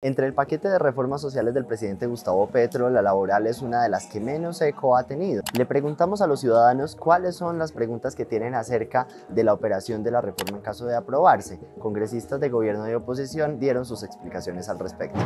Entre el paquete de reformas sociales del presidente Gustavo Petro, la laboral es una de las que menos eco ha tenido. Le preguntamos a los ciudadanos cuáles son las preguntas que tienen acerca de la operación de la reforma en caso de aprobarse. Congresistas de gobierno y oposición dieron sus explicaciones al respecto.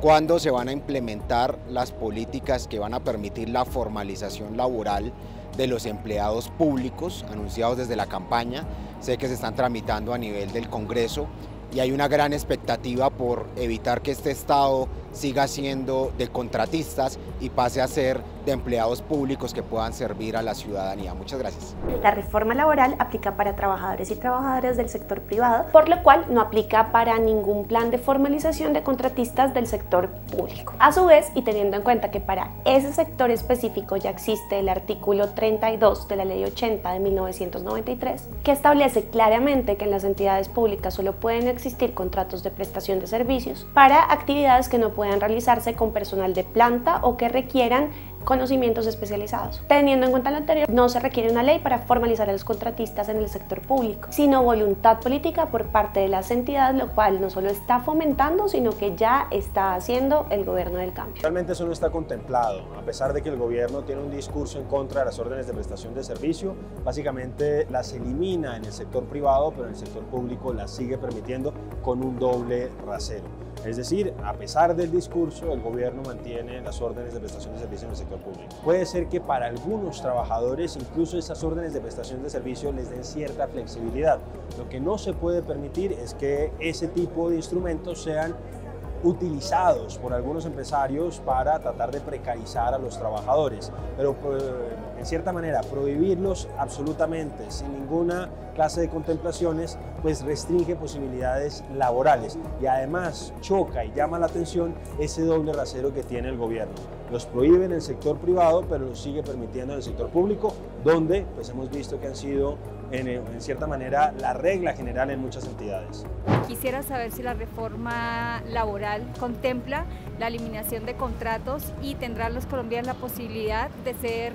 ¿Cuándo se van a implementar las políticas que van a permitir la formalización laboral de los empleados públicos anunciados desde la campaña? sé que se están tramitando a nivel del Congreso y hay una gran expectativa por evitar que este Estado siga siendo de contratistas y pase a ser de empleados públicos que puedan servir a la ciudadanía. Muchas gracias. La reforma laboral aplica para trabajadores y trabajadoras del sector privado, por lo cual no aplica para ningún plan de formalización de contratistas del sector público. A su vez, y teniendo en cuenta que para ese sector específico ya existe el artículo 32 de la Ley 80 de 1993, que establece claramente que en las entidades públicas solo pueden existir contratos de prestación de servicios para actividades que no puedan realizarse con personal de planta o que requieran conocimientos especializados. Teniendo en cuenta lo anterior, no se requiere una ley para formalizar a los contratistas en el sector público, sino voluntad política por parte de las entidades, lo cual no solo está fomentando, sino que ya está haciendo el gobierno del cambio. Realmente eso no está contemplado, a pesar de que el gobierno tiene un discurso en contra de las órdenes de prestación de servicio, básicamente las elimina en el sector privado, pero en el sector público las sigue permitiendo con un doble rasero. Es decir, a pesar del discurso, el gobierno mantiene las órdenes de prestación de servicio en el sector público. Puede ser que para algunos trabajadores incluso esas órdenes de prestación de servicio les den cierta flexibilidad. Lo que no se puede permitir es que ese tipo de instrumentos sean utilizados por algunos empresarios para tratar de precarizar a los trabajadores, pero eh, en cierta manera prohibirlos absolutamente sin ninguna clase de contemplaciones, pues restringe posibilidades laborales y además choca y llama la atención ese doble rasero que tiene el gobierno. Los prohíbe en el sector privado, pero los sigue permitiendo en el sector público, donde pues hemos visto que han sido en, en cierta manera la regla general en muchas entidades. Quisiera saber si la reforma laboral contempla la eliminación de contratos y tendrán los colombianos la posibilidad de ser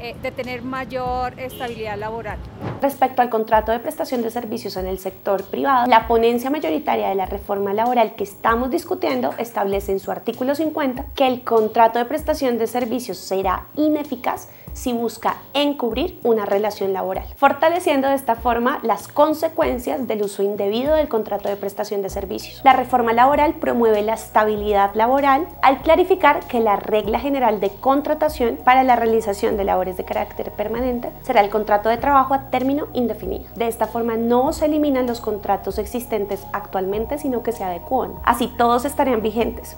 eh, de tener mayor estabilidad laboral. Respecto al contrato de prestación de servicios en el sector privado, la ponencia mayoritaria de la reforma laboral que estamos discutiendo establece en su artículo 50 que el contrato de prestación de servicios será ineficaz si busca encubrir una relación laboral, fortaleciendo de esta forma las consecuencias del uso indebido del contrato de prestación de servicios. La reforma laboral promueve la estabilidad laboral al clarificar que la regla general de contratación para la realización de labores de carácter permanente será el contrato de trabajo a término indefinido. De esta forma no se eliminan los contratos existentes actualmente, sino que se adecuan. Así todos estarían vigentes.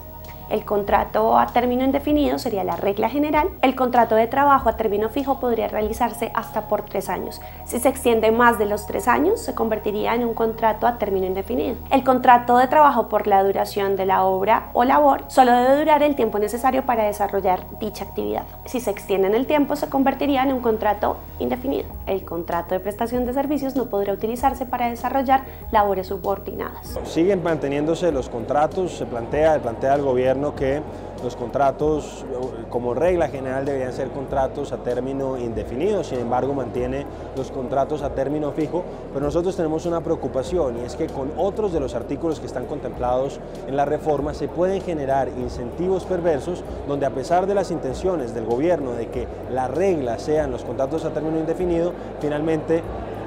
El contrato a término indefinido sería la regla general. El contrato de trabajo a término fijo podría realizarse hasta por tres años. Si se extiende más de los tres años, se convertiría en un contrato a término indefinido. El contrato de trabajo por la duración de la obra o labor solo debe durar el tiempo necesario para desarrollar dicha actividad. Si se extiende en el tiempo, se convertiría en un contrato indefinido. El contrato de prestación de servicios no podría utilizarse para desarrollar labores subordinadas. Siguen manteniéndose los contratos, se plantea, plantea el que los contratos, como regla general, deberían ser contratos a término indefinido, sin embargo mantiene los contratos a término fijo, pero nosotros tenemos una preocupación y es que con otros de los artículos que están contemplados en la reforma se pueden generar incentivos perversos donde a pesar de las intenciones del gobierno de que la regla sean los contratos a término indefinido, finalmente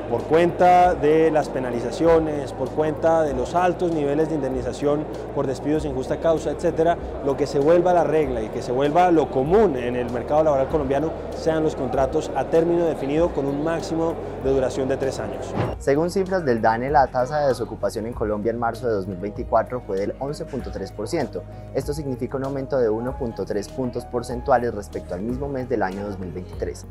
por cuenta de las penalizaciones, por cuenta de los altos niveles de indemnización por despidos sin justa causa, etcétera, lo que se vuelva la regla y que se vuelva lo común en el mercado laboral colombiano sean los contratos a término definido con un máximo de duración de tres años. Según cifras del DANE, la tasa de desocupación en Colombia en marzo de 2024 fue del 11.3%. Esto significa un aumento de 1.3 puntos porcentuales respecto al mismo mes del año 2023.